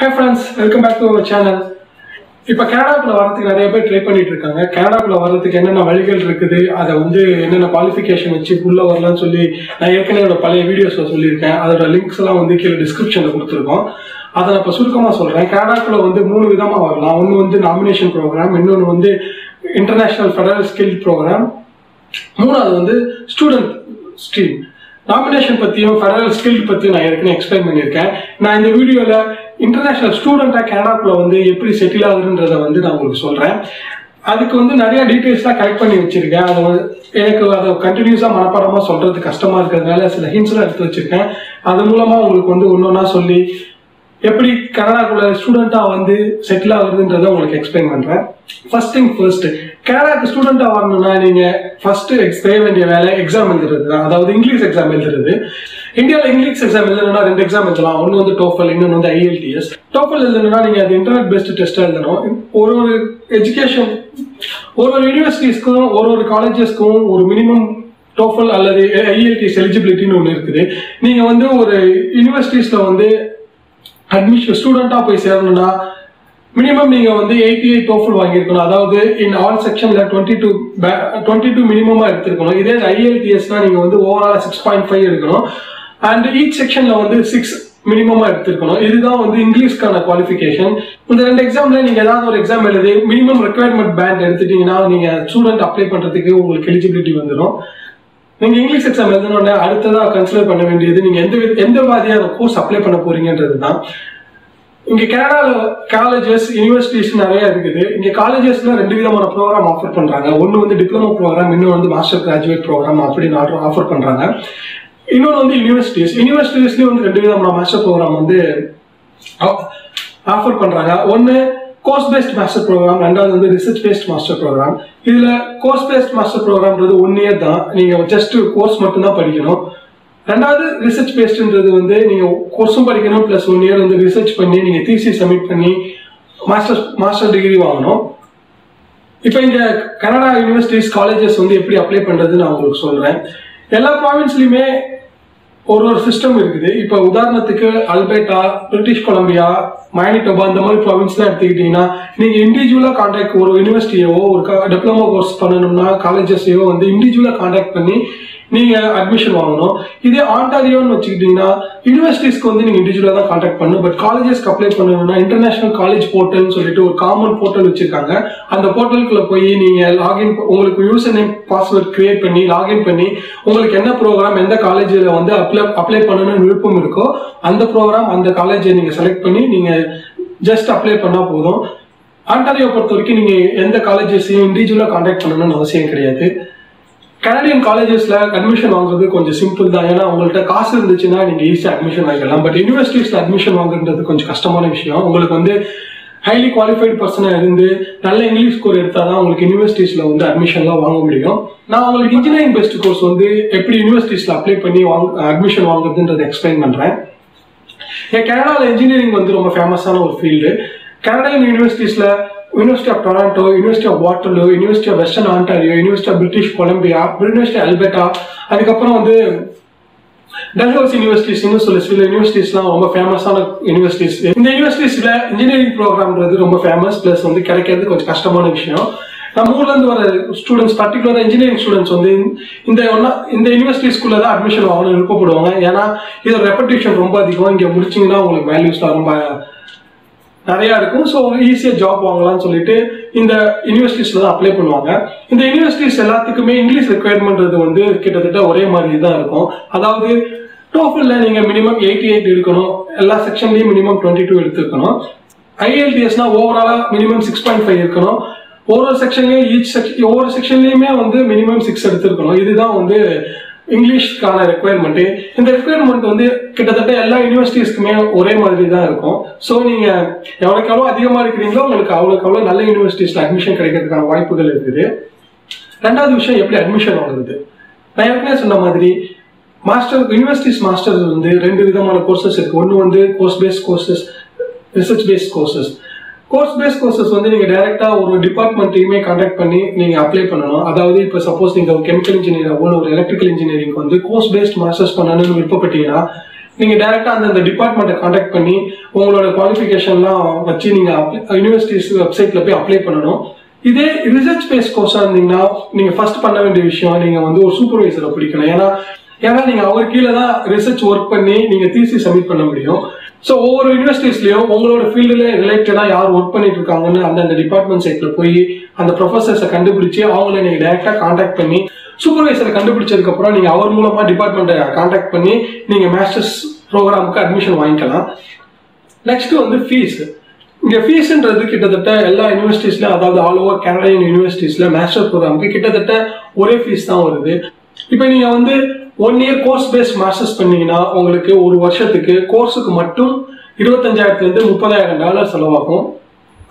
Hey friends welcome back to our channel இப்போ கனடாக்குள்ளே வரதுக்கு நிறைய பேர் ட்ரை பண்ணிட்டு இருக்காங்க. கனடாக்குள்ளே வர்றதுக்கு என்னென்ன வழிகள் இருக்குது? அதை வந்து என்னென்ன குவாலிஃபிகேஷன் வச்சு உள்ள வரலாம்னு சொல்லி நான் ஏற்கனவே என்னோட பழைய வீடியோஸில் சொல்லியிருக்கேன். அதோட லிங்க்ஸ் எல்லாம் வந்து கீழே டிஸ்கிரிப்ஷனில் கொடுத்துருக்கோம். அதை நான் இப்போ சுருக்கமாக சொல்கிறேன் கனடாக்குள்ளே வந்து மூணு விதமாக வரலாம். ஒன்று வந்து நாமினேஷன் ப்ரோக்ராம் இன்னொன்று வந்து இன்டர்நேஷனல் ஃபெடரல் ஸ்கில் ப்ரோக்ராம் மூணாவது வந்து ஸ்டூடெண்ட் ஸ்ட்ரீம் நாமினேஷன் பற்றியும் ஃபெடரல் ஸ்கில் பற்றியும் நான் ஏற்கனவே எக்ஸ்பிளைன் பண்ணியிருக்கேன். நான் இந்த வீடியோவில் இன்டர்நேஷனல் ஸ்டூடெண்ட்டாக கனடாக்குள்ளே வந்து எப்படி செட்டில் ஆகுதுன்றதை வந்து நான் உங்களுக்கு சொல்கிறேன் அதுக்கு வந்து நிறைய டீட்டெயில்ஸ்லாம் கலெக்ட் பண்ணி வச்சுருக்கேன். அதை எனக்கு அதை கண்டினியூஸாக மனப்பாடமாக சொல்கிறது கஷ்டமாக இருக்கிறதுனால சில ஹிண்ட்ஸ்லாம் எடுத்து வச்சுருக்கேன். அது மூலமாக உங்களுக்கு வந்து ஒன்று ஒன்றா சொல்லி எப்படி கனடாக்குள்ள ஸ்டூடெண்ட்டாக வந்து செட்டில் ஆகுதுன்றதை உங்களுக்கு எக்ஸ்பிளைன் பண்ணுறேன் ஃபர்ஸ்ட் திங் ஃபர்ஸ்ட் கேரளாக்கு ஸ்டூடெண்ட்டாக வரணும்னா நீங்கள் ஃபஸ்ட்டு செய்ய வேண்டிய வேலை எக்ஸாம் எழுதுறது தான். அதாவது இங்கிலீஷ் எக்ஸாம் எழுதுறது. இந்தியாவில் இங்கிலீஷ் எக்ஸாம் எழுதணும்னா ரெண்டு எக்ஸாம் எழுதலாம். ஒன்று வந்து டோஃபல் இன்னொன்று வந்து ஐஎல்டிஎஸ் டோஃபல் எழுதணும்னா நீங்கள் அது இன்டர்நெட் பெஸ்ட் டெஸ்ட் எழுதணும். ஒரு ஒரு எஜுகேஷன் ஒரு ஒரு யூனிவர்சிட்டிஸ்க்கும் ஒரு ஒரு காலேஜஸ்க்கும் ஒரு மினிமம் டோஃபல் அல்லது ஐஎல்டிஎஸ் எலிஜிபிலிட்டின்னு ஒன்று இருக்குது. நீங்கள் வந்து ஒரு யூனிவர்சிட்டிஸில் வந்து அட்மிஷன் ஸ்டூடெண்ட்டாக போய் சேரணும்னா மினிமம் நீங்கள் வந்து எயிட்டி எயிட் டோஃபுல் வாங்கியிருக்கணும். அதாவது இன் ஆல் செக்ஷனில் டுவெண்ட்டி டூ டுவெண்ட்டி டூ மினிமமாக எடுத்திருக்கணும். இதே ஐஎல்டிஎஸ்னா நீங்கள் வந்து ஓவரால் சிக்ஸ் பாயிண்ட் ஃபைவ் எடுக்கணும். அண்ட் ஈச் செக்ஷனில் வந்து சிக்ஸ் மினிமமாக எடுத்திருக்கணும். இதுதான் வந்து இங்கிலீஷ்க்கான குவாலிஃபிகேஷன் இந்த ரெண்டு எக்ஸாம்ல நீங்கள் ஏதாவது ஒரு எக்ஸாம் எழுதி மினிமம் ரெக்குவயர்மெண்ட் பேண்ட் எடுத்துட்டீங்கன்னா நீங்கள் ஸ்டூடெண்ட் அப்ளை பண்ணுறதுக்கு உங்களுக்கு எலிஜிபிலிட்டி வந்துடும் நீங்க இங்கிலீஷ் எக்ஸாம் எழுதணும்னா அடுத்ததா கன்சிடர் பண்ண வேண்டியது நீங்க எந்த வித- எந்த மாதிரியான கோர்ஸ் அப்ளை பண்ண போறீங்கன்றது தான் இங்க கேரளால காலேஜஸ் யூனிவர்சிட்டிஸ் நிறைய இருக்குது. இங்க காலேஜஸ்ல ரெண்டு விதமான ப்ரோக்ராம் ஆஃபர் பண்றாங்க. ஒன்னு வந்து டிப்ளமோ ப்ரோக்ராம் இன்னொன்று வந்து மாஸ்டர் கிராஜுவேட் ப்ரோக்ராம் அப்படின்னு ஆஃபர் பண்றாங்க. இன்னொன்று வந்து யூனிவர்சிட்டிஸ் யூனிவர்சிட்டிஸ்லயும் வந்து ரெண்டு விதமான மாஸ்டர் ப்ரோக்ராம் வந்து ஆஃபர் பண்றாங்க. ஒன்னு கோர்ஸ் பேஸ்ட் மாஸ்டர் ப்ரோக்ராம் ரெண்டாவது வந்து ரிசர்ச் பேஸ்ட் மாஸ்டர் ப்ரோக்ராம் இதுல கோர்ஸ் பேஸ்ட் மாஸ்டர் ப்ரோக்ராம்ன்றது ஒன் இயர் தான். நீங்க ஜஸ்ட் கோர்ஸ் மட்டும் தான் படிக்கணும். ரெண்டாவது ரிசர்ச் பேஸ்டுன்றது வந்து நீங்க கோர்ஸும் படிக்கணும் பிளஸ் ஒன் இயர் வந்து ரிசர்ச் பண்ணி நீங்க தீசி சப்மிட் பண்ணி மாஸ்டர் மாஸ்டர் டிகிரி வாங்கணும். இப்போ இந்த கனடா யூனிவர்சிட்டிஸ் காலேஜஸ் வந்து எப்படி அப்ளை பண்றது நான் உங்களுக்கு சொல்றேன். எல்லா ப்ராவின்ஸ்லயுமே ஒரு ஒரு சிஸ்டம் இருக்குது. இப்போ உதாரணத்துக்கு அல்பேட்டா பிரிட்டிஷ் கொலம்பியா மயனிட்டோபா இந்த மாதிரி ப்ராவின்ஸ்லாம் எடுத்துக்கிட்டீங்கன்னா நீங்கள் இண்டிவிஜுவலாக காண்டாக்ட் ஒரு யூனிவர்சிட்டியோ ஒரு டிப்ளமோ கோர்ஸ் பண்ணணும்னா காலேஜஸையோ வந்து இண்டிவிஜுவலாக காண்டாக்ட் பண்ணி நீங்க அட்மிஷன் வாங்கணும். இதே ஆண்டாரியோன்னு வச்சுக்கிட்டீங்கன்னா யூனிவர்சிட்டிஸ்க்கு வந்து நீங்க இண்டிவிஜுவலா தான் காண்டாக்ட் பண்ணணும். பட் காலேஜஸ்க்கு அப்ளை பண்ணணும்னா இன்டர்நேஷனல் காலேஜ் போர்ட்டல்னு சொல்லிட்டு ஒரு காமன் போர்ட்டல் வச்சிருக்காங்க. அந்த போர்ட்டலுக்குள்ள போய் நீங்க லாகின் உங்களுக்கு யூசர் நேம் பாஸ்வேர்ட் கிரியேட் பண்ணி லாகின் பண்ணி உங்களுக்கு என்ன ப்ரோக்ராம் எந்த காலேஜில் வந்து அப்ளை அப்ளை பண்ணணும்னு விருப்பம் இருக்கோ அந்த ப்ரோக்ராம் அந்த காலேஜை நீங்க செலக்ட் பண்ணி நீங்க ஜஸ்ட் அப்ளை பண்ணா போதும். ஆண்டாரியோ பொறுத்த வரைக்கும் நீங்க எந்த காலேஜஸையும் இண்டிவிஜுவலா காண்டாக்ட் பண்ணணும்னு அவசியம் கிடையாது. கனடியன் காலேஜஸ்ல அட்மிஷன் வாங்குறது கொஞ்சம் சிம்பிள் தான். ஏன்னா உங்கள்ட்ட காசு இருந்துச்சுன்னா நீங்க ஈஸியாக அட்மிஷன் வாங்கிக்கலாம் பட் யூனிவர்சிட்டிஸ்ல அட்மிஷன் வாங்குறது கொஞ்சம் கஷ்டமான விஷயம். உங்களுக்கு வந்து ஹைலி குவாலிஃபைட் பர்சனாக இருந்து நல்ல இங்கிலீஷ் ஸ்கோர் எடுத்தால் தான் உங்களுக்கு யூனிவர்சிட்டிஸில் வந்து அட்மிஷன்லாம் வாங்க முடியும். நான் உங்களுக்கு இன்ஜினியரிங் பெஸ்ட் கோர்ஸ் வந்து எப்படி யூனிவர்சிட்டிஸில் அப்ளை பண்ணி வாங்க அட்மிஷன் வாங்குறதுன்றதை எக்ஸ்பிளைன் பண்ணுறேன் ஏன் கனடாவில் இன்ஜினியரிங் வந்து ரொம்ப ஃபேமஸான ஒரு field Canadian யூனிவர்சிட்டிஸில் University of Toronto University of Waterloo University of Western Ontario University of British Columbia University Alberta அதுக்கப்புறம் வந்து டல்ஹவுஸ் யூனிவர்சிட்டிஸ் இன்னும் சொல்ல சில யூனிவர்சிட்டிஸ்லாம் ரொம்ப ஃபேமஸான யூனிவர்சிட்டிஸ் இந்த யூனிவர்சிட்டிஸ்ல இன்ஜினியரிங் ப்ரோக்ராம்ன்றது ரொம்ப ஃபேமஸ் ப்ளஸ் வந்து கிடைக்கிறது கொஞ்சம் கஷ்டமான விஷயம். நம்ம ஊர்ல இருந்து வர ஸ்டூடெண்ட்ஸ் பர்டிகுலராக இன்ஜினியரிங் ஸ்டூடெண்ட்ஸ் வந்து இந்த ஒன்னா இந்த யூனிவர்சிட்டி ஸ்கூலில் தான் அட்மிஷன் வாங்கணும்னு விருப்பப்படுவாங்க. ஏன்னா இதோட ரெப்படேஷன் ரொம்ப அதிகம் இங்கே முடிச்சிங்கன்னா உங்களுக்கு வேல்யூஸ்லாம் ரொம்ப நிறைய இருக்கும். ஸோ ஈஸியாக ஜாப் வாங்கலாம்னு சொல்லிட்டு இந்த யூனிவர்சிட்டிஸ்ல தான் அப்ளை பண்ணுவாங்க. இந்த யூனிவர்சிட்டிஸ் எல்லாத்துக்குமே இங்கிலீஷ் ரெக்குயர்மெண்ட்றது வந்து கிட்டத்தட்ட ஒரே மாதிரி தான் இருக்கும். அதாவது டோஃபல்ல நீங்க மினிமம் எயிட்டி எயிட் இருக்கணும் எல்லா செக்ஷன்லயும் மினிமம் டுவெண்ட்டி டூ எடுத்துருக்கணும் ஐஎல்டிஎஸ்னா ஓவராலா மினிமம் சிக்ஸ் பாயிண்ட் ஃபைவ் இருக்கணும். ஒவ்வொரு செக்ஷன்லயும் ஈச் செக்ஷன் ஒவ்வொரு செக்ஷன்லயுமே வந்து மினிமம் சிக்ஸ் எடுத்திருக்கணும். இதுதான் வந்து இங்கிலீஷ்க்கான ரெக்குயர்மெண்ட் இந்த ரெக்குயர்மெண்ட் வந்து கிட்டத்தட்ட எல்லா யூனிவர்சிட்டிஸ்க்குமே ஒரே மாதிரி தான் இருக்கும். ஸோ நீங்க எவ்வளோக்கு எவ்வளோ அதிகமா இருக்கிறீங்களோ உங்களுக்கு அவ்வளோக்கு அவ்வளோ நல்ல யூனிவர்சிட்டிஸ்ல அட்மிஷன் கிடைக்கிறதுக்கான வாய்ப்புகள் இருக்குது. ரெண்டாவது விஷயம் எப்படி அட்மிஷன் வாங்குறது? நான் ஏற்கனவே சொன்ன மாதிரி மாஸ்டர் யூனிவர்சிட்டிஸ் மாஸ்டர்ஸ் வந்து ரெண்டு விதமான கோர்சஸ் இருக்கு. ஒன்று வந்து course based courses research based courses course base courses வந்து நீங்க டைரக்டா ஒரு டிபார்ட்மெண்ட்டையுமே கான்டாக்ட் பண்ணி நீங்க அப்ளை பண்ணணும். அதாவது இப்போ சப்போஸ் நீங்க ஒரு கெமிக்கல் இன்ஜினியர் ஒரு எலக்ட்ரிக்கல் இன்ஜினியரிங் வந்து கோர்ஸ் பேஸ்ட் மாஸ்டர்ஸ் பண்ணணும்னு விருப்பப்பட்டீங்கன்னா நீங்க டைரக்டா அந்த டிபார்ட்மெண்ட்டை காண்டாக்ட் பண்ணி உங்களோட குவாலிஃபிகேஷன்லாம் வச்சு நீங்க யூனிவர்சிட்டிஸ் வெப்சைட்ல போய் அப்ளை பண்ணணும். இதே ரிசர்ச் பேஸ் கோர்ஸா இருந்தீங்கன்னா நீங்க ஃபர்ஸ்ட் பண்ண வேண்டிய விஷயம் நீங்க வந்து ஒரு சூப்பர்வைசரை பிடிக்கணும். ஏன்னா ஏன்னா நீங்க அவர் கீழே தான் ரிசர்ச் ஒர்க் பண்ணி நீங்க தீசி சப்மிட் பண்ண முடியும். ஸோ ஒவ்வொரு யூனிவர்சிட்டிஸ்லையும் உங்களோட ஃபீல்டில் ரிலேட்டடாக யார் ஒர்க் பண்ணிட்டு இருக்காங்கன்னு அந்தந்த டிபார்ட்மெண்ட் சைட்டில் போய் அந்த ப்ரொஃபசர்ஸை கண்டுபிடிச்சி அவங்கள நீங்கள் டைரெக்டாக காண்டாக்ட் பண்ணி சூப்பர்வைசரை கண்டுபிடிச்சதுக்கப்புறம் நீங்கள் அவர் மூலமாக டிபார்ட்மெண்ட்டை காண்டாக்ட் பண்ணி நீங்கள் மாஸ்டர்ஸ் ப்ரோக்ராமுக்கு அட்மிஷன் வாங்கிக்கலாம். நெக்ஸ்ட் வந்து ஃபீஸ் இங்கே ஃபீஸ்ன்றது கிட்டத்தட்ட எல்லா யூனிவர்சிட்டிஸ்லையும் அதாவது ஆல் ஓவர் கனடியன் யூனிவர்சிட்டிஸில் மாஸ்டர் ப்ரோக்ராமுக்கு கிட்டத்தட்ட ஒரே ஃபீஸ் தான் வருது. இப்போ நீங்கள் வந்து one year course base masters பண்ணீங்கன்னா உங்களுக்கு ஒரு வருஷத்துக்கு கோர்ஸுக்கு மட்டும் இருபத்தஞ்சாயிரத்துலேருந்து முப்பதாயிரம் டாலர் செலவாகும்.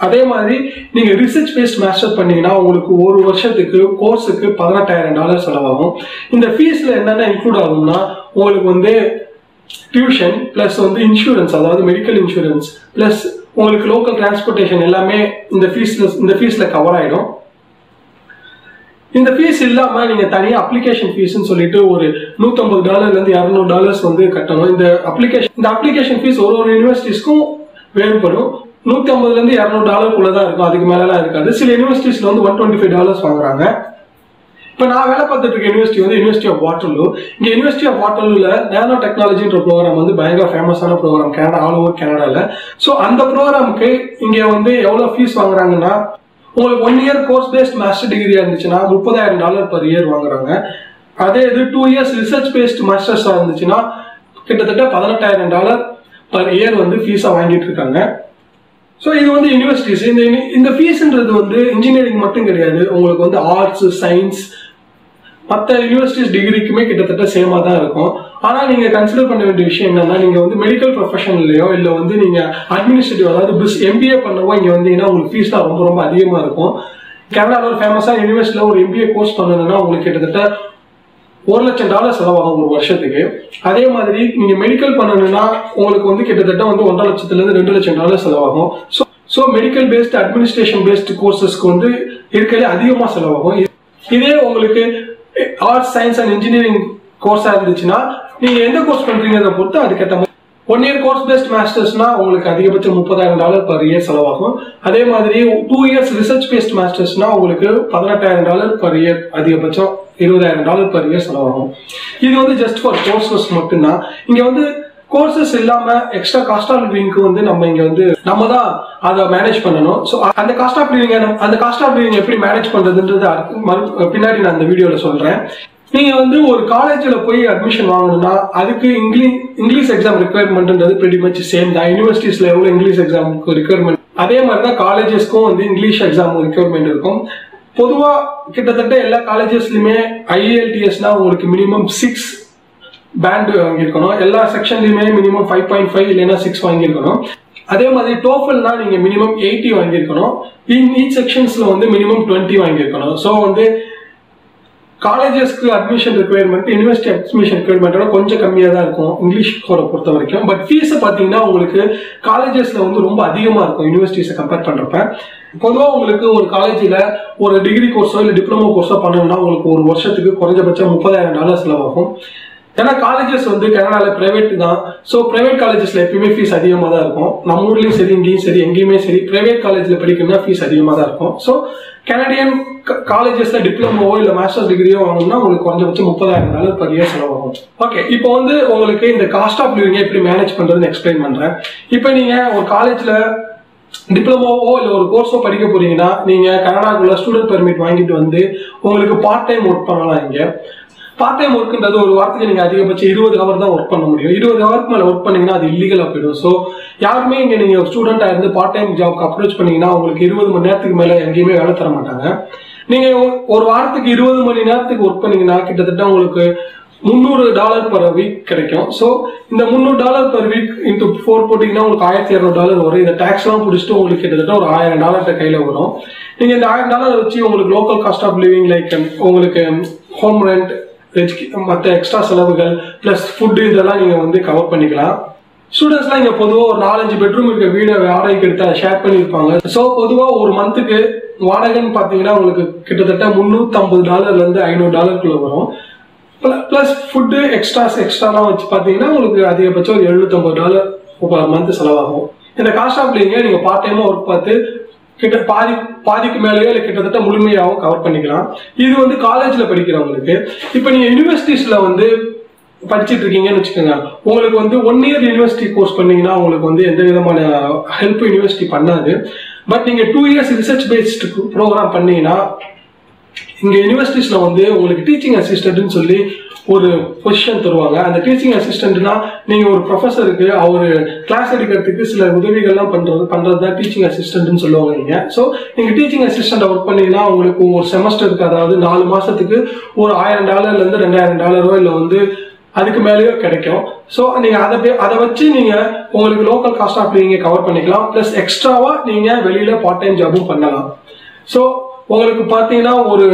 அதே மாதிரி நீங்கள் ரிசர்ச் பேஸ்ட் மாஸ்டர் பண்ணீங்கன்னா உங்களுக்கு ஒரு வருஷத்துக்கு கோர்ஸுக்கு பதினெட்டாயிரம் டாலர் செலவாகும். இந்த ஃபீஸில் என்னென்ன இன்க்ளூட் ஆகும்னா உங்களுக்கு வந்து டியூஷன் ப்ளஸ் வந்து இன்சூரன்ஸ் அதாவது மெடிக்கல் இன்சூரன்ஸ் ப்ளஸ் உங்களுக்கு லோக்கல் டிரான்ஸ்போர்ட்டேஷன் எல்லாமே இந்த ஃபீஸில் இந்த ஃபீஸில் கவர் ஆகிடும் இந்த ஃபீஸ் இல்லாம நீங்க தனியா அப்ளிகேஷன் ஃபீஸ்னு சொல்லிட்டு ஒரு நூத்தம்பது டாலர்ல இருந்து இரநூறு டாலர்ஸ் வந்து கட்டணும். இந்த அப்ளிகேஷன் இந்த அப்ளிகேஷன் ஃபீஸ் ஒரு ஒரு யூனிவர்சிட்டிஸ்க்கும் வேறுபடும். நூத்தி ஐம்பதுல இருந்து இரநூறு டாலருக்குள்ள தான் இருக்கும். அதுக்கு மேலலாம் இருக்காது. சில யூனிவர்சிட்டிஸ்ல வந்து ஒன் டுவெண்ட்டி ஃபைவ் டாலர்ஸ் வாங்குறாங்க. இப்போ நான் வேலை பார்த்துட்டு இருக்க யூனிவர்சிட்டி வந்து யூனிவர்சிட்டி ஆஃப் வாட்டர்லூ இங்கே யூனிவர்சிட்டி ஆஃப் வாட்டர்லூல நேனோ டெக்னாலஜின்ற ப்ரோக்ராம் வந்து பயங்கர ஃபேமஸான ப்ரோக்ராம் கனடா ஆல் ஓவர் கனடால ஸோ அந்த ப்ரோக்ராமுக்கு இங்கே வந்து எவ்வளோ ஃபீஸ் வாங்குறாங்கன்னா உங்களுக்கு one year course based master டிகிரியா இருந்துச்சுன்னா முப்பதாயிரம் டாலர் பர் இயர் வாங்குறாங்க. அதே இது டூ இயர்ஸ் ரிசர்ச் பேஸ்ட் மாஸ்டர்ஸா இருந்துச்சுன்னா கிட்டத்தட்ட பதினெட்டாயிரம் டாலர் பர் இயர் வந்து ஃபீஸா வாங்கிட்டு இருக்காங்க. ஸோ இது வந்து யூனிவர்சிட்டிஸ் இந்த இந்த ஃபீஸ்ன்றது வந்து இன்ஜினியரிங் மட்டும் கிடையாது. உங்களுக்கு வந்து ஆர்ட்ஸ் சயின்ஸ் மற்ற யூனிவர்சிட்டிஸ் டிகிரிக்குமே கிட்டத்தட்ட சேமாக தான் இருக்கும். ஆனால் நீங்கள் கன்சிடர் பண்ண வேண்டிய விஷயம் என்னன்னா நீங்கள் வந்து மெடிக்கல் ப்ரொஃபஷன்லையோ இல்லை வந்து நீங்கள் அட்மினிஸ்ட்ரேட்டிவ் அதாவது பிஸ் எம்பிஏ பண்ணவோ இங்கே வந்தீங்கன்னா உங்களுக்கு ஃபீஸ் தான் ரொம்ப ரொம்ப அதிகமாக இருக்கும். கனடாவில் ஒரு ஃபேமஸாக யூனிவர்சிட்டியில் ஒரு எம்பிஏ கோர்ஸ் பண்ணணும்னா உங்களுக்கு கிட்டத்தட்ட ஒரு லட்சம் டாலர் செலவாகும் ஒரு வருஷத்துக்கு. அதே மாதிரி நீங்க மெடிக்கல் பண்ணணும்னா உங்களுக்கு வந்து கிட்டத்தட்ட வந்து ஒன்றரை லட்சத்துல இருந்து ரெண்டு லட்சம் டாலர் செலவாகும். So so medical based administration based கோர்சஸ்க்கு வந்து இருக்கிறது அதிகமாக செலவாகும். இதே உங்களுக்கு ஆர்ட்ஸ் சயின்ஸ் அண்ட் இன்ஜினியரிங் கோர்ஸாக இருந்துச்சுன்னா நீங்க எந்த கோர்ஸ் பண்றீங்கிறத பொறுத்து அதுக்கேற்ற மாதிரி ஒன் இயர் கோர்ஸ் பேஸ்ட் மாஸ்டர்ஸ்னா உங்களுக்கு அதிகபட்சம் முப்பதாயிரம் டாலர் பர் இயர் செலவாகும். அதே மாதிரி டூ இயர்ஸ் ரிசர்ச் பேஸ்ட் மாஸ்டர்ஸ்னா உங்களுக்கு பதினெட்டாயிரம் டாலர் பர் இயர் அதிகபட்சம் இருபதாயிரம் டாலர் பர் இயர் செலவாகும். இது வந்து ஜஸ்ட் ஃபார் கோர்சஸ் மட்டும்தான். இங்க வந்து கோர்சஸ் இல்லாம எக்ஸ்ட்ரா காஸ்ட் ஆஃப் லிவிங்க்கு வந்து நம்ம இங்க வந்து நம்ம தான் அதை மேனேஜ் பண்ணணும். ஸோ அந்த காஸ்ட் ஆஃப் லிவிங் அந்த காஸ்ட் ஆஃப் லிவிங் எப்படி மேனேஜ் பண்றதுன்றது பின்னாடி நான் அந்த வீடியோல சொல்றேன். நீங்க வந்து ஒரு காலேஜில் போய் அட்மிஷன் வாங்கணும்னா அதுக்கு இங்கிலீஷ் இங்கிலீஷ் எக்ஸாம் ரெக்குயர்மெண்ட்ன்றது pretty மச் சேம் தான். யூனிவர்சிட்டிஸ்ல எவ்வளவு இங்கிலீஷ் எக்ஸாமுக்கு ரெக்குயர்மெண்ட் அதே மாதிரி தான் காலேஜஸ்க்கும் வந்து இங்கிலீஷ் எக்ஸாம் ரெக்குயர்மெண்ட் இருக்கும். பொதுவாக கிட்டத்தட்ட எல்லா காலேஜஸ்லையுமே ஐஎல்டிஎஸ்னா உங்களுக்கு மினிமம் சிக்ஸ் பேண்ட் வாங்கியிருக்கணும். எல்லா செக்ஷன்லையுமே மினிமம் ஃபைவ் பாயிண்ட் ஃபைவ் இல்லைன்னா சிக்ஸ் வாங்கியிருக்கணும். அதே மாதிரி டோஃபல்னா நீங்கள் மினிமம் எயிட்டி வாங்கியிருக்கணும். இன் ஈச் செக்ஷன்ஸில் வந்து மினிமம் டுவெண்ட்டி வாங்கியிருக்கணும். ஸோ வந்து காலேஜஸ்க்கு அட்மிஷன் ரெக்குயர்மெண்ட் யூனிவர்சிட்டி அட்மிஷன் ரெக்குயர்மெண்ட்டோட கொஞ்சம் கம்மியாக தான் இருக்கும் இங்கிலீஷ் கோரை பொறுத்த வரைக்கும். பட் ஃபீஸை பார்த்தீங்கன்னா உங்களுக்கு காலேஜஸில் வந்து ரொம்ப அதிகமாக இருக்கும் யூனிவர்சிட்டிஸை கம்பேர் பண்ணுறப்ப பொதுவாக உங்களுக்கு ஒரு காலேஜில் ஒரு டிகிரி கோர்ஸோ இல்லை டிப்ளமோ கோர்ஸோ பண்ணணும்னா உங்களுக்கு ஒரு வருஷத்துக்கு குறைஞ்சபட்சம் முப்பதாயிரம் டாலர் செலவாகும் ஏன்னா காலேஜஸ் வந்து கனடாவில் பிரைவேட் தான். ஸோ பிரைவேட் காலேஜஸ்ல எப்பயுமே ஃபீஸ் அதிகமாக தான் இருக்கும். நம்ம ஊர்லேயும் சரி இங்கேயும் சரி எங்கேயுமே சரி பிரைவேட் காலேஜில் படிக்கணும்னா ஃபீஸ் அதிகமாக தான் இருக்கும். ஸோ கனடியன் காலேஜஸ்ல டிப்ளமோவோ இல்லை மாஸ்டர்ஸ் டிகிரியோ வாங்கணும்னா உங்களுக்கு குறைஞ்சபட்சம் முப்பதாயிரம் டாலர் பர் இயர் செலவாகும். ஓகே இப்போ வந்து உங்களுக்கு இந்த காஸ்ட் ஆஃப் லிவிங்கை எப்படி மேனேஜ் பண்ணுறதுன்னு எக்ஸ்பிளைன் பண்ணுறேன் இப்போ நீங்கள் ஒரு காலேஜில் டிப்ளமோவோ இல்லை ஒரு கோர்ஸோ படிக்க போறீங்கன்னா நீங்கள் கனடாக்குள்ள ஸ்டூடெண்ட் பெர்மிட் வாங்கிட்டு வந்து உங்களுக்கு பார்ட் டைம் ஒர்க் பண்ணலாம் இங்கே. பார்ட் டைம் ஒர்க்ன்றது ஒரு வாரத்துக்கு நீங்க அதிகபட்சம் இருபது ஹவர் தான் ஒர்க் பண்ண முடியும். இருபது ஹவருக்கு மேலே ஒர்க் பண்ணீங்கன்னா அது இல்லீகலாக போயிடும். ஸோ யாருமே இங்கே நீங்கள் ஒரு இருந்து பார்ட் டைம் ஜாப்க்கு அப்ரோச் பண்ணீங்கன்னா உங்களுக்கு இருபது மணி நேரத்துக்கு மேலே எங்கேயுமே வேலை தர மாட்டாங்க. நீங்கள் ஒரு- ஒரு வாரத்துக்கு இருபது மணி நேரத்துக்கு ஒர்க் பண்ணீங்கன்னா கிட்டத்தட்ட உங்களுக்கு முந்நூறு டாலர் பர் வீக் கிடைக்கும். ஸோ இந்த முந்நூறு dollar per week into four போட்டிங்கன்னா உங்களுக்கு ஆயிரத்தி இரநூறு டாலர் வரும். இந்த டேக்ஸ்லாம் பிடிச்சிட்டு உங்களுக்கு கிட்டத்தட்ட ஒரு ஆயிரம் டாலர் கையில் வரும். நீங்கள் இந்த ஆயிரம் டாலர் வச்சு உங்களுக்கு local cost of living like உங்களுக்கு ஹோம் ரெண்ட் மற்ற எக்ஸ்ட்ரா செலவுகள் ப்ளஸ் ஃபுட்டு இதெல்லாம் நீங்கள் வந்து கவர் பண்ணிக்கலாம். ஸ்டூடெண்ட்ஸ்லாம் இங்கே பொதுவாக ஒரு நாலஞ்சு பெட்ரூம் இருக்க வீடை வாடகைக்கு எடுத்து ஷேர் பண்ணியிருப்பாங்க. ஸோ பொதுவாக ஒரு மந்த்துக்கு வாடகைன்னு பார்த்தீங்கன்னா உங்களுக்கு கிட்டத்தட்ட முந்நூற்றம்பது டாலர்லேருந்து ஐநூறு டாலருக்குள்ள வரும். ப்ளஸ் ஃபுட்டு எக்ஸ்ட்ராஸ் எக்ஸ்ட்ராலாம் வச்சு பார்த்தீங்கன்னா உங்களுக்கு அதிகபட்சம் ஒரு எழுநூத்தம்பது டாலர் பர் மந்த் செலவாகும். இந்த காஸ்ட் ஆஃப் லிவிங்கை நீங்கள் பார்ட் டைமாக ஒர்க் பார்த்து கிட்ட பாதி பாதிக்கு மேலேயோ இல்லை கிட்டத்தட்ட முழுமையாகவும் கவர் பண்ணிக்கலாம். இது வந்து காலேஜில் படிக்கிறவங்களுக்கு இப்போ நீங்கள் யூனிவர்சிட்டிஸில் வந்து படிச்சுட்டு இருக்கீங்கன்னு வச்சுக்கோங்க. உங்களுக்கு வந்து ஒன் இயர் யூனிவர்சிட்டி கோர்ஸ் பண்ணீங்கன்னா உங்களுக்கு வந்து எந்த விதமான ஹெல்ப் யூனிவர்சிட்டி பண்ணாது. பட் நீங்கள் two years research based program பண்ணீங்கன்னா இங்கே யூனிவர்சிட்டிஸில் வந்து உங்களுக்கு டீச்சிங் அசிஸ்டன்ட்னு சொல்லி ஒரு பொசிஷன் தருவாங்க. அந்த டீச்சிங் அசிஸ்டன்ட்னா நீங்கள் ஒரு ப்ரொஃபஸருக்கு அவர் கிளாஸ் எடுக்கிறதுக்கு சில உதவிகள்லாம் பண்ணுறது பண்ணுறது தான் டீச்சிங் அசிஸ்டன்ட்னு சொல்லுவாங்க நீங்கள் ஸோ நீங்கள் டீச்சிங் அசிஸ்டண்ட்டை ஒர்க் பண்ணீங்கன்னா உங்களுக்கு ஒரு செமஸ்டருக்கு அதாவது நாலு மாதத்துக்கு ஒரு ஆயிரம் டாலர்லேருந்து ரெண்டாயிரம் டாலரோ இல்லை வந்து அதுக்கு மேலேயோ கிடைக்கும். ஸோ நீங்கள் அதை அதை வச்சு நீங்கள் உங்களுக்கு லோக்கல் காஸ்ட் ஆஃப் நீங்கள் கவர் பண்ணிக்கலாம். ப்ளஸ் எக்ஸ்ட்ராவாக நீங்கள் வெளியில் பார்ட் டைம் ஜாபும் பண்ணலாம். ஸோ உங்களுக்கு பார்த்தீங்கன்னா ஒரு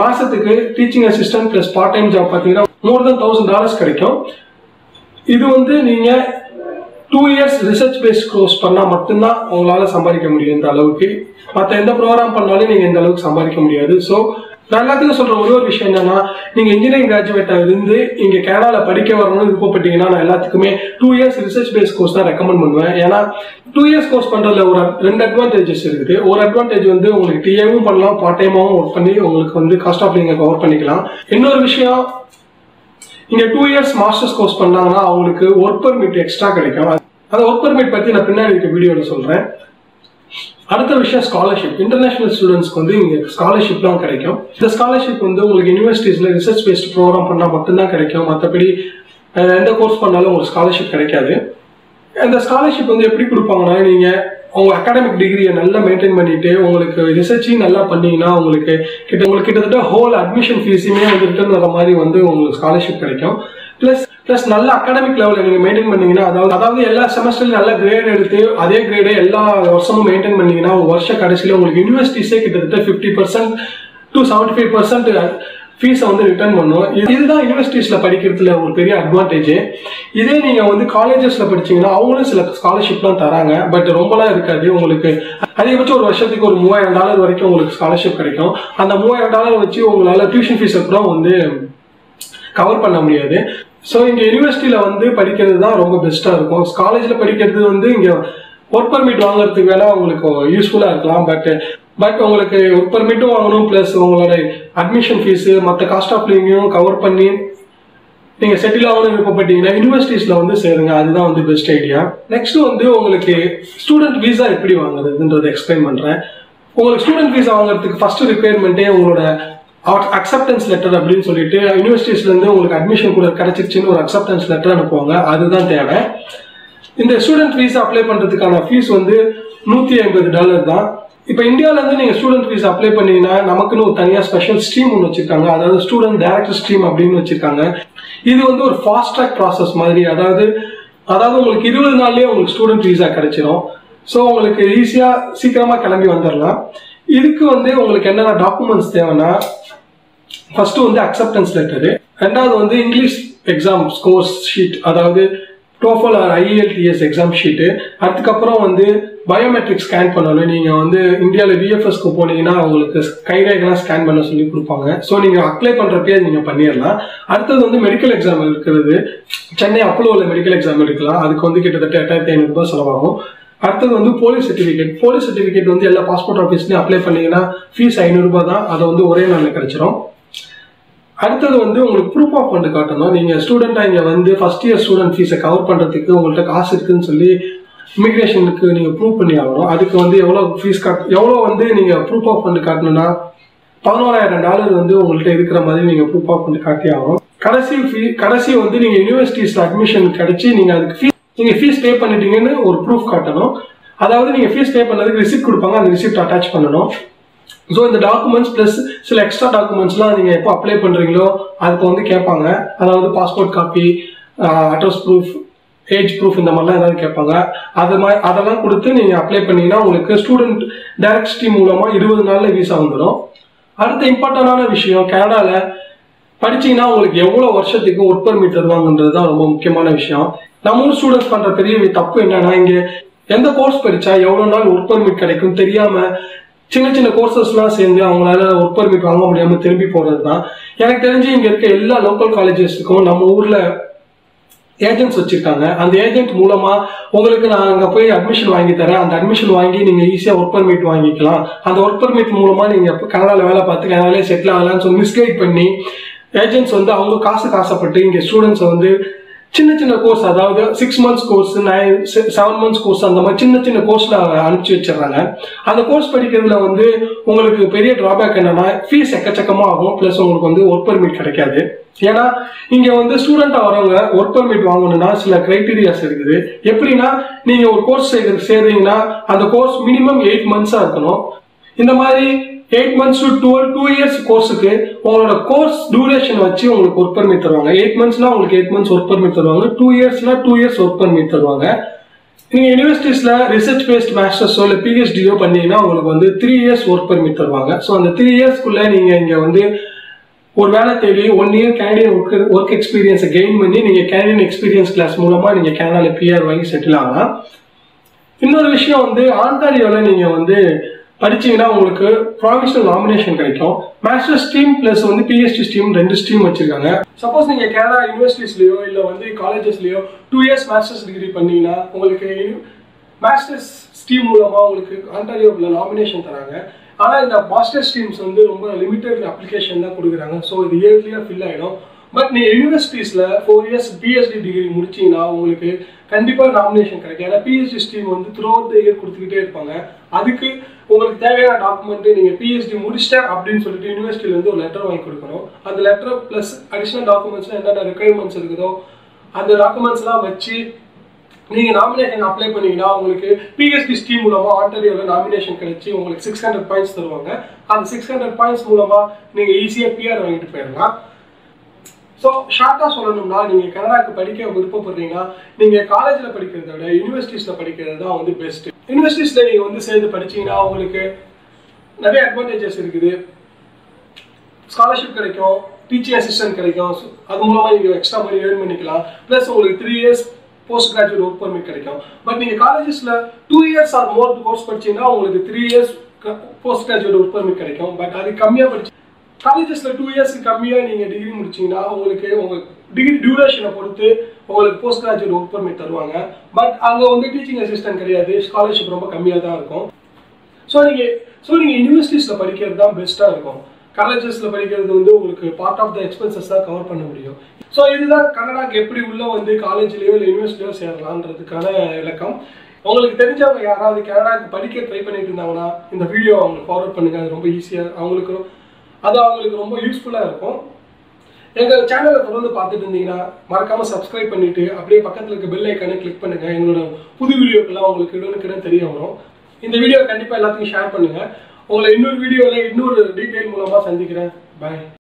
மாசத்துக்கு teaching assistant plus part time job பார்த்தீங்கன்னா மோர் தென் தௌசண்ட் டாலர்ஸ் கிடைக்கும். இது வந்து நீங்கள் two years research base course பண்ணால் மட்டும்தான் உங்களால் சம்பாதிக்க முடியும் இந்த அளவுக்கு. மற்ற எந்த ப்ரோக்ராம் பண்ணாலும் நீங்கள் இந்த அளவுக்கு சம்பாதிக்க முடியாது. ஸோ நான் எல்லாத்துக்கும் சொல்ற ஒரே ஒரு விஷயம் என்னன்னா நீங்க இன்ஜினியரிங் கிராஜுவேட்டா இருந்து இங்க கனடால படிக்க வரணும்னு விருப்பப்பட்டீங்கன்னா நான் எல்லாத்துக்குமே two years research base course தான் ரெக்கமெண்ட் பண்ணுவேன். ஏன்னா டூ இயர்ஸ் கோர்ஸ் பண்றதுல ஒரு ரெண்டு அட்வான்டேஜஸ் இருக்குது. ஒரு அட்வான்டேஜ் வந்து உங்களுக்கு டிஏவும் பண்ணலாம் பார்ட் டைமாவும் ஒர்க் பண்ணி உங்களுக்கு வந்து காஸ்ட் ஆஃப் நீங்க கவர் பண்ணிக்கலாம். இன்னொரு விஷயம் நீங்கள் டூ இயர்ஸ் மாஸ்டர்ஸ் கோர்ஸ் பண்ணாங்கன்னா அவங்களுக்கு ஒர்க் பர்மிட் எக்ஸ்ட்ரா கிடைக்கும். அந்த ஒர்க் பர்மிட் பத்தி நான் பின்னாடி இருக்க வீடியோல சொல்றேன். அடுத்த விஷயம் ஸ்காலர்ஷிப் இன்டர்நேஷனல் ஸ்டூடெண்ட்ஸ்க்கு வந்து இங்கே ஸ்காலர்ஷிப்லாம் கிடைக்கும். இந்த ஸ்காலர்ஷிப் வந்து உங்களுக்கு யூனிவர்சிட்டிஸில் ரிசர்ச் பேஸ்ட் ப்ரோக்ராம் பண்ணால் மட்டும்தான் கிடைக்கும். மற்றபடி எந்த கோர்ஸ் பண்ணாலும் உங்களுக்கு ஸ்காலர்ஷிப் கிடைக்காது. இந்த ஸ்காலர்ஷிப் வந்து எப்படி கொடுப்பாங்கன்னா நீங்கள் உங்கள் அகாடமிக் டிகிரியை நல்லா மெயின்டைன் பண்ணிட்டு உங்களுக்கு ரிசர்ச்சையும் நல்லா பண்ணீங்கன்னா உங்களுக்கு கிட்ட உங்களுக்கு கிட்டத்தட்ட ஹோல் அட்மிஷன் ஃபீஸுமே வந்து ரிட்டர்ன் வர மாதிரி வந்து உங்களுக்கு ஸ்காலர்ஷிப் கிடைக்கும். ப்ளஸ் ப்ளஸ் நல்ல அகாடமிக் லெவலில் நீங்கள் மெயின்டைன் பண்ணீங்கன்னா அதாவது அதாவது எல்லா செமஸ்டர்லையும் நல்ல கிரேட் எடுத்து அதே கிரேடே எல்லா வருஷமும் மெயின்டைன் பண்ணீங்கன்னா ஒரு வருஷ கடைசியில் உங்களுக்கு யூனிவர்சிட்டிஸே கிட்டத்தட்ட fifty percent to seventy five percent ஃபீஸை வந்து ரிட்டர்ன் பண்ணும். இது- இதுதான் யூனிவர்சிட்டிஸில் படிக்கிறதுல ஒரு பெரிய அட்வான்டேஜ் இதே நீங்கள் வந்து காலேஜஸில் படிச்சீங்கன்னா அவங்களும் சில ஸ்காலர்ஷிப்லாம் தராங்க பட் ரொம்பலாம் இருக்காது. உங்களுக்கு அதிகபட்சம் ஒரு வருஷத்துக்கு ஒரு மூவாயிரம் டாலர் வரைக்கும் உங்களுக்கு ஸ்காலர்ஷிப் கிடைக்கும். அந்த மூவாயிரம் டாலர் வச்சு உங்களால் டியூஷன் ஃபீஸை கூட வந்து கவர் பண்ண முடியாது. ஸோ இங்கே யூனிவர்சிட்டியில் வந்து படிக்கிறது தான் ரொம்ப பெஸ்ட்டாக இருக்கும். காலேஜில் படிக்கிறது வந்து இங்கே ஒர்க் பர்மிட் வாங்குறதுக்கு வேணா உங்களுக்கு யூஸ்ஃபுல்லாக இருக்கலாம். பட் பட் உங்களுக்கு ஒர்க் பர்மிட்டும் வாங்கணும். ப்ளஸ் உங்களோட அட்மிஷன் ஃபீஸு மற்ற காஸ்ட் ஆஃப் லிவிங்கும் கவர் பண்ணி நீங்கள் செட்டில் ஆகணும் விருப்பப்பட்டீங்கன்னா யூனிவர்சிட்டிஸில் வந்து சேருங்க. அதுதான் வந்து பெஸ்ட் ஐடியா நெக்ஸ்ட் வந்து உங்களுக்கு ஸ்டூடெண்ட் வீசா எப்படி வாங்குறதுன்றதை எக்ஸ்பிளைன் பண்ணுறேன் உங்களுக்கு ஸ்டூடெண்ட் வீசா வாங்குறதுக்கு ஃபர்ஸ்ட் ரிக்குயர்மெண்ட்டே உங்களோட அக்செப்டன்ஸ் லெட்டர் அப்படின்னு சொல்லிட்டு யூனிவர்சிட்டிஸ்ல இருந்து உங்களுக்கு அட்மிஷன் கூட கிடைச்சிருச்சுன்னு ஒரு அக்செப்டன்ஸ் லெட்டர் அனுப்புவாங்க. அதுதான் தேவை. இந்த ஸ்டூடெண்ட் விசா அப்ளை பண்றதுக்கான ஃபீஸ் வந்து நூத்தி ஐம்பது டாலர் தான். இப்போ இந்தியால இருந்து நீங்க ஸ்டூடெண்ட் ஃபீஸ் அப்ளை பண்ணீங்கன்னா நமக்குன்னு ஒரு தனியா ஸ்பெஷல் ஸ்ட்ரீம் ஒன்று வச்சிருக்காங்க. அதாவது ஸ்டூடெண்ட் டேரக்டர் ஸ்ட்ரீம் அப்படின்னு வச்சிருக்காங்க. இது வந்து ஒரு ஃபாஸ்ட் ட்ராக் ப்ராசஸ் மாதிரி. அதாவது அதாவது உங்களுக்கு இருபது நாள்லயே உங்களுக்கு ஸ்டூடெண்ட் வீசா கிடைச்சிரும். ஸோ உங்களுக்கு ஈஸியா சீக்கிரமா கிளம்பி வந்துடலாம் இதுக்கு வந்து உங்களுக்கு என்னென்ன டாக்குமெண்ட்ஸ் தேவைன்னா ஃபர்ஸ்ட் வந்து அக்செப்டன்ஸ் லெட்டரு ரெண்டாவது வந்து இங்கிலீஷ் எக்ஸாம் ஸ்கோர்ஸ் ஷீட் அதாவது TOEFL or IELTS exam sheet அதுக்கப்புறம் வந்து பயோமெட்ரிக் ஸ்கேன் பண்ணணும். நீங்கள் வந்து இந்தியாவில் விஎஃப்எஸ்க்கு போனீங்கன்னா உங்களுக்கு கைரேகெல்லாம் ஸ்கேன் பண்ண சொல்லி கொடுப்பாங்க. ஸோ நீங்கள் அப்ளை பண்ணுறப்பே நீங்கள் பண்ணிடலாம். அடுத்தது வந்து மெடிக்கல் எக்ஸாம் இருக்கிறது. சென்னை அப்போலோவில் மெடிக்கல் எக்ஸாம் எடுக்கலாம். அதுக்கு வந்து கிட்டத்தட்ட எட்டாயிரத்தி ஐநூறுரூபா செலவாகும். அடுத்தது வந்து போலீஸ் சர்டிஃபிகேட் போலீஸ் சர்டிஃபிகேட் வந்து எல்லா பாஸ்போர்ட் ஆஃபீஸ்லையும் அப்ளை பண்ணீங்கன்னா ஃபீஸ் ஐநூறுரூபா தான். அதை வந்து ஒரே நாளில் கிடைச்சிரும். அடுத்தது வந்து உங்களுக்கு ப்ரூஃப் ஆஃப் ஃபண்ட் காட்டணும். நீங்க ஸ்டூடெண்ட்டாக இங்கே வந்து ஃபஸ்ட் இயர் ஸ்டூடெண்ட் ஃபீஸை கவர் பண்ணுறதுக்கு உங்கள்கிட்ட காசு இருக்குன்னு சொல்லி இமிக்ரேஷனுக்கு நீங்க ப்ரூவ் பண்ணி ஆகணும். அதுக்கு வந்து எவ்வளவு ஃபீஸ் காட் எவ்வளவு வந்து நீங்க ப்ரூஃப் ஆஃப் ஃபண்ட் காட்டணும்னா பதினோராயிரம் டாலர் வந்து உங்கள்கிட்ட இருக்கிற மாதிரி நீங்க ப்ரூஃப் ஆஃப் ஃபண்ட் காட்டி ஆகணும். கடைசி ஃபீ கடைசி வந்து நீங்க யூனிவர்சிட்டிஸில் அட்மிஷன் கிடச்சி நீங்கள் அதுக்கு ஃபீஸ் நீங்க ஃபீஸ் பே பண்ணிட்டீங்கன்னு ஒரு ப்ரூஃப் காட்டணும். அதாவது நீங்கள் ஃபீஸ் பே பண்ணதுக்கு ரிசிப்ட் கொடுப்பாங்க அந்த ரிசிப்ட் அட்டாச் பண்ணணும். ஸோ இந்த டாக்குமெண்ட்ஸ் ப்ளஸ் சில எக்ஸ்ட்ரா டாக்குமெண்ட்ஸ்லாம் நீங்கள் எப்போ அப்ளை பண்ணுறீங்களோ அதுக்கு வந்து கேட்பாங்க. அதாவது passport copy address proof age proof இந்த மாதிரிலாம் ஏதாவது கேட்பாங்க. அது மாதிரி அதெல்லாம் கொடுத்து நீங்கள் அப்ளை பண்ணீங்கன்னா உங்களுக்கு ஸ்டூடெண்ட் டைரக்ட் ஸ்ட்ரீம் மூலமாக இருபது நாளில் வீசா வந்துடும் அடுத்த இம்பார்ட்டண்டான விஷயம் கனடாவில் படிச்சீங்கன்னா உங்களுக்கு எவ்வளோ வருஷத்துக்கு ஒர்க் பர்மிட் தருவாங்கன்றது தான் ரொம்ப முக்கியமான விஷயம். நம்ம ஊர் ஸ்டூடெண்ட்ஸ் பண்ணுற பெரிய தப்பு என்னன்னா இங்கே எந்த கோர்ஸ் படித்தா எவ்வளோ நாள் ஒர்க் பர்மிட் கிடைக்கும் தெரியாமல் சின்ன சின்ன கோர்சஸ்லாம் சேர்ந்து அவங்களால ஒர்க் பர்மிட் வாங்க முடியாமல் திரும்பி போகிறது தான் எனக்கு தெரிஞ்சு இங்கே இருக்க எல்லா லோக்கல் காலேஜஸ்க்கும் நம்ம ஊரில் ஏஜென்ட்ஸ் வச்சுருக்காங்க. அந்த ஏஜென்ட் மூலமாக உங்களுக்கு நான் அங்கே போய் அட்மிஷன் வாங்கி தரேன். அந்த அட்மிஷன் வாங்கி நீங்கள் ஈஸியாக ஒர்க் பர்மிட் வாங்கிக்கலாம். அந்த ஒர்க் பர்மிட் மூலமாக நீங்கள் இப்போ கனடாவில் வேலை பார்த்து கனடாலே செட்டில் ஆகலாம்னு சொல்லி மிஸ்கைட் பண்ணி ஏஜென்ட்ஸ் வந்து அவங்க காசு காசப்பட்டு இங்கே ஸ்டூடெண்ட்ஸை வந்து சின்ன சின்ன கோர்ஸ் அதாவது six months course nine seven months course அந்த மாதிரி சின்ன சின்ன கோர்ஸில் அனுப்பிச்சு வச்சிடுறாங்க. அந்த கோர்ஸ் படிக்கிறதுல வந்து உங்களுக்கு பெரிய ட்ராபேக் என்னன்னா ஃபீஸ் எக்கச்சக்கமாக ஆகும். ப்ளஸ் உங்களுக்கு வந்து ஒர்க் பர்மிட் கிடைக்காது. ஏன்னா இங்கே வந்து ஸ்டூடெண்ட்டாக வரவங்க ஒர்க் பர்மிட் வாங்கணும்னா சில கிரைட்டீரியாஸ் இருக்குது. எப்படின்னா நீங்கள் ஒரு கோர்ஸ் சேர்றீங்கன்னா அந்த கோர்ஸ் மினிமம் எயிட் மந்த்ஸாக இருக்கணும். இந்த மாதிரி eight months to twelve two years கோர்ஸுக்கு உங்களோட கோர்ஸ் டியூரேஷன் வச்சு உங்களுக்கு ஒர்க் பர்மிட் தருவாங்க. எயிட் மந்த்ஸ்னா உங்களுக்கு எயிட் மந்த்ஸ் ஒர்க் பர்மிட் தருவாங்க. டூ இயர்ஸ்னா டூ இயர்ஸ் ஒர்க் பர்மிட் தருவாங்க. நீங்கள் யூனிவர்சிட்டிஸில் ரிசர்ச் பேஸ்ட் மாஸ்டர்ஸோ இல்லை பிஹெச்டியோ பண்ணீங்கன்னா உங்களுக்கு வந்து த்ரீ இயர்ஸ் ஒர்க் பர்மிட் தருவாங்க. ஸோ அந்த த்ரீ இயர்ஸ்க்குள்ளே நீங்கள் இங்கே வந்து ஒரு வேலை தேடி one year candidate work work எக்ஸ்பீரியன்ஸை கெயின் பண்ணி நீங்கள் கேண்டிடேட் எக்ஸ்பீரியன்ஸ் கிளாஸ் மூலமாக நீங்கள் கேனடாவில் பிஆர் வாங்கி செட்டில் ஆகலாம். இன்னொரு விஷயம் வந்து ஆண்டாரியோவில் நீங்கள் வந்து படிச்சீங்கன்னா உங்களுக்கு ப்ராவின்ஷியல் நாமினேஷன் கிடைக்கும். மாஸ்டர் ஸ்ட்ரீம் பிளஸ் வந்து பிஹெச்டி ஸ்ட்ரீம் ரெண்டு ஸ்ட்ரீம் வச்சிருக்காங்க. சப்போஸ் நீங்க கேரளா யூனிவர்சிட்டிஸ்லயோ இல்ல வந்து காலேஜஸ்லயோ டூ இயர்ஸ் மாஸ்டர்ஸ் டிகிரி பண்ணீங்கன்னா உங்களுக்கு மாஸ்டர்ஸ் ஸ்ட்ரீம் மூலமா உங்களுக்கு ஆண்டாரியோல நாமினேஷன் தராங்க. ஆனா இந்த மாஸ்டர் ஸ்ட்ரீம்ஸ் வந்து ரொம்ப லிமிடெட் அப்ளிகேஷன் தான் கொடுக்குறாங்க. ஸோ இது இயர்லியா ஃபில் ஆயிடும். பட் நீ யூனிவர்சிட்டிஸில் ஃபோர் இயர்ஸ் பிஎஸ்டி டிகிரி முடிச்சீங்கன்னா உங்களுக்கு கண்டிப்பாக நாமினேஷன் கிடைக்கும். ஏன்னா பிஎஸ்டி ஸ்ட்ரீம் வந்து த்ரூ அவுட் த இயர் கொடுத்துக்கிட்டே இருப்பாங்க. அதுக்கு உங்களுக்கு தேவையான டாக்குமெண்ட்டு நீங்கள் பிஎஸ்டி முடிச்சிட்டேன் அப்படின்னு சொல்லிட்டு யூனிவர்சிட்டியிலேருந்து ஒரு லெட்டர் வாங்கி கொடுக்கணும். அந்த லெட்டர் ப்ளஸ் அடிஷ்னல் டாக்குமெண்ட்ஸ் என்னென்ன ரெக்குயர்மெண்ட்ஸ் இருக்குதோ அந்த டாக்குமெண்ட்ஸ்லாம் வச்சு நீங்கள் நாமினேஷன் அப்ளை பண்ணீங்கன்னா உங்களுக்கு பிஎஸ்டி ஸ்டீம் மூலமாக ஆண்டரியோல நாமினேஷன் கிடைச்சி உங்களுக்கு சிக்ஸ் ஹண்ட்ரட் பாயிண்ட்ஸ் தருவாங்க. அந்த சிக்ஸ் ஹண்ட்ரட் பாயிண்ட்ஸ் மூலமாக நீங்கள் ஈஸியாக பிஆர் வாங்கிட்டு போயிடலாம். ஸோ ஷார்ட்டாக சொல்லணும்னா நீங்கள் கனடாக்கு படிக்க விருப்பப்படுறீங்கன்னா நீங்கள் காலேஜில் படிக்கிறத விட யூனிவர்சிட்டிஸில் படிக்கிறது தான் வந்து பெஸ்ட் யூனிவர்சிட்டிஸில் நீங்கள் வந்து சேர்ந்து படிச்சீங்கன்னா உங்களுக்கு நிறைய அட்வான்டேஜஸ் இருக்குது. ஸ்காலர்ஷிப் கிடைக்கும் டீச்சிங் அசிஸ்டன்ட் கிடைக்கும். அது மூலமாக நீங்கள் எக்ஸ்ட்ரா மணி ஏர்ன் பண்ணிக்கலாம். ப்ளஸ் உங்களுக்கு three years post graduate work permit கிடைக்கும் பட் நீங்கள் காலேஜஸில் two years or more course படிச்சீங்கன்னா உங்களுக்கு three years post graduate work permit கிடைக்கும். பட் அது கம்மியாக படிச்சு காலேஜஸில் டூ இயர்ஸ்க்கு கம்மியாக நீங்கள் டிகிரி முடிச்சீங்கன்னா உங்களுக்கு உங்கள் டிகிரி டியூரேஷனை பொறுத்து உங்களுக்கு போஸ்ட் கிராஜுவேட் ஒர்க் பர்மிட் தருவாங்க. பட் அங்கே வந்து டீச்சிங் அசிஸ்டன்ட் கிடையாது. ஸ்காலர்ஷிப் ரொம்ப கம்மியாக தான் இருக்கும். ஸோ நீங்கள் ஸோ நீங்கள் யூனிவர்சிட்டிஸில் படிக்கிறது தான் பெஸ்ட்டாக இருக்கும். காலேஜஸில் படிக்கிறது வந்து உங்களுக்கு பார்ட் ஆஃப் த எக்ஸ்பென்சஸ் தான் கவர் பண்ண முடியும். ஸோ இதுதான் கனடாக்கு எப்படி உள்ள வந்து காலேஜ்லேயோ இல்லை யூனிவர்சிட்டியோ சேரலான்றதுக்கான விளக்கம் உங்களுக்கு தெரிஞ்சவங்க யாராவது கனடாக்கு படிக்க ட்ரை பண்ணிட்டு இருந்தாங்கன்னா இந்த வீடியோ அவங்களுக்கு ஃபார்வர்ட் பண்ணுங்க. அது ரொம்ப ஈஸியாக அவங்களுக்கு அது அவங்களுக்கு ரொம்ப யூஸ்ஃபுல்லாக இருக்கும். எங்கள் சேனலை தொடர்ந்து பார்த்துட்டு இருந்தீங்கன்னா மறக்காம சப்ஸ்கிரைப் பண்ணிட்டு அப்படியே பக்கத்தில் இருக்க பெல் ஐக்கானே கிளிக் பண்ணுங்க. எங்களோட புது வீடியோக்கெல்லாம் உங்களுக்கு இடனுக்குன்னு தெரிய வரும். இந்த வீடியோ கண்டிப்பாக எல்லாத்துக்கும் ஷேர் பண்ணுங்க. உங்களை இன்னொரு வீடியோவில் இன்னொரு டீட்டெயில் மூலமாக சந்திக்கிறேன். பாய்